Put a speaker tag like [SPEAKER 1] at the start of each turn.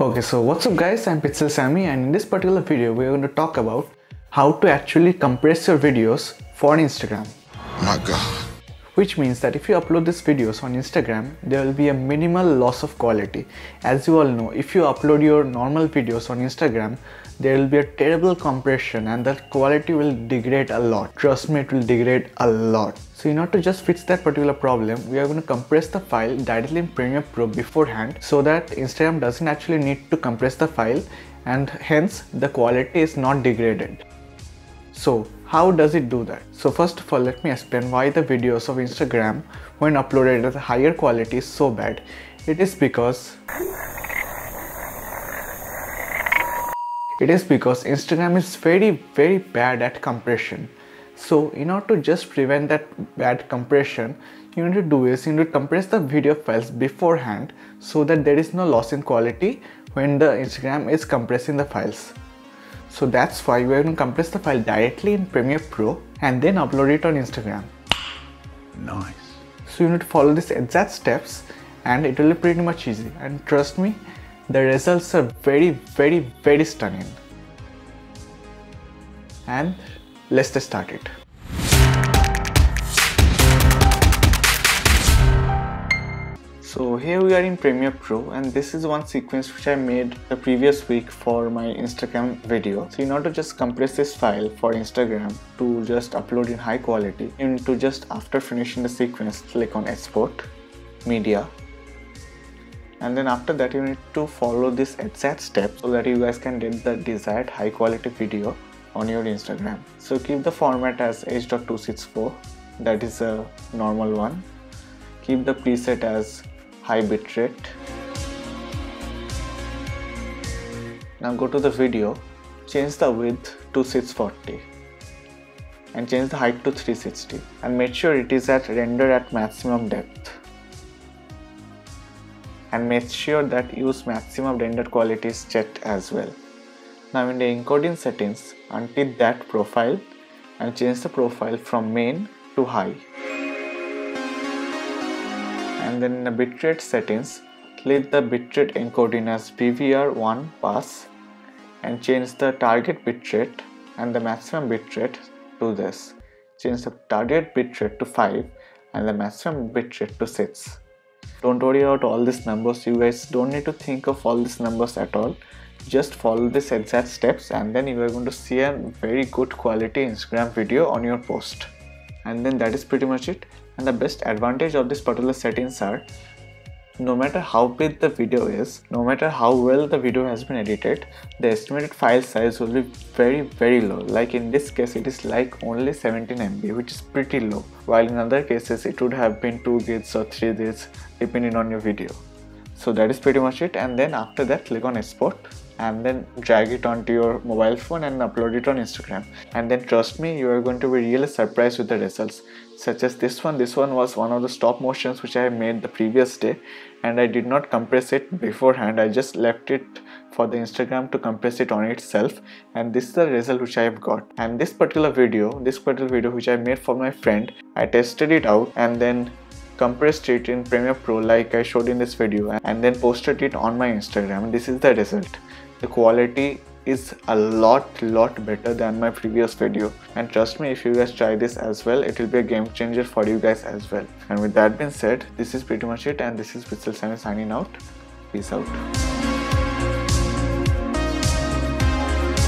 [SPEAKER 1] Okay, so what's up guys, I'm Pixel Samy and in this particular video we're going to talk about how to actually compress your videos for Instagram.
[SPEAKER 2] My God.
[SPEAKER 1] Which means that if you upload these videos on Instagram, there will be a minimal loss of quality. As you all know, if you upload your normal videos on Instagram, there will be a terrible compression and the quality will degrade a lot. Trust me, it will degrade a lot. So in order to just fix that particular problem, we are going to compress the file directly in Premiere Pro beforehand so that Instagram doesn't actually need to compress the file and hence the quality is not degraded. So how does it do that? So first of all let me explain why the videos of Instagram when uploaded at a higher quality is so bad. It is because it is because Instagram is very very bad at compression. So in order to just prevent that bad compression, you need to do is you need to compress the video files beforehand so that there is no loss in quality when the Instagram is compressing the files. So that's why we're going to compress the file directly in Premiere Pro and then upload it on Instagram.
[SPEAKER 2] Nice.
[SPEAKER 1] So you need to follow these exact steps and it will be pretty much easy. And trust me, the results are very, very, very stunning. And let's get started. So here we are in Premiere Pro and this is one sequence which I made the previous week for my Instagram video. So in order to just compress this file for Instagram to just upload in high quality, you need to just after finishing the sequence click on export, media and then after that you need to follow this exact step so that you guys can get the desired high quality video on your Instagram. So keep the format as H.264 that is a normal one. Keep the preset as high bitrate. Now go to the video, change the width to 640 and change the height to 360 and make sure it is at render at maximum depth and make sure that use maximum render quality is checked as well. Now in the encoding settings, untick that profile and change the profile from main to high and then in the bitrate settings click the bitrate encoding as BVR1 pass and change the target bitrate and the maximum bitrate to this. Change the target bitrate to 5 and the maximum bitrate to 6 don't worry about all these numbers. You guys don't need to think of all these numbers at all. Just follow these exact steps and then you are going to see a very good quality instagram video on your post. And then that is pretty much it and the best advantage of this particular settings are no matter how big the video is, no matter how well the video has been edited, the estimated file size will be very very low. Like in this case it is like only 17 MB which is pretty low while in other cases it would have been 2 gigs or 3 gigs depending on your video. So that is pretty much it and then after that click on export and then drag it onto your mobile phone and upload it on Instagram. And then trust me you are going to be really surprised with the results such as this one. This one was one of the stop motions which I made the previous day and I did not compress it beforehand. I just left it for the Instagram to compress it on itself and this is the result which I have got. And this particular video this particular video which I made for my friend I tested it out and then compressed it in Premiere Pro like I showed in this video and then posted it on my Instagram. This is the result the quality is a lot lot better than my previous video. And trust me if you guys try this as well it will be a game changer for you guys as well. And with that being said this is pretty much it and this is Pixel Samy signing out. Peace out